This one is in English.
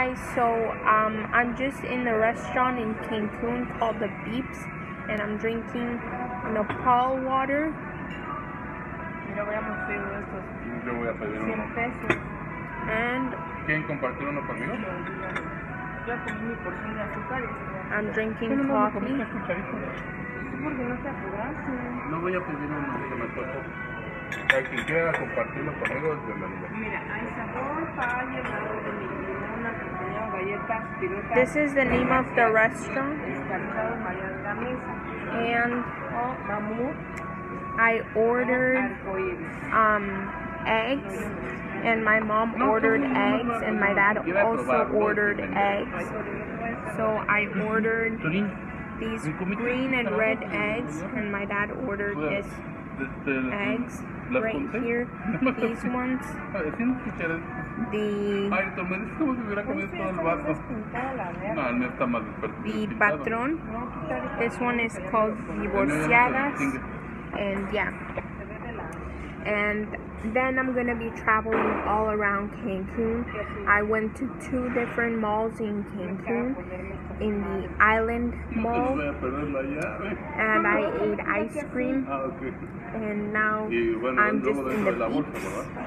guys, so um, I'm just in the restaurant in Cancun called The Beeps, and I'm drinking Nepal water. Mira, voy a pedir estos. Yo voy a pedir 100 uno. pesos. And ¿Quieren compartir uno conmigo? Yo comí mi porción de azúcar. I'm drinking no me coffee. comiste cucharita? ¿Tú por qué no te apuraste? No voy a pedir uno, se me antojó. Para quien quiera compartirlo conmigo es bienvenido. Mira, This is the name of the restaurant, and I ordered um, eggs, and my mom ordered eggs, and my dad also ordered eggs. So I ordered these green and red eggs, and my dad ordered this eggs right here. These ones, ah, Haciendo the Ay, tú me como si hubiera comido todo el vaso. Pintada la verga. Ah, no, el mío está más the patron. This one is called divorciadas, and yeah. And then I'm gonna be traveling all around Cancun. I went to two different malls in Cancun, in the Island Mall, and I ate ice cream. And now I'm just in the beach.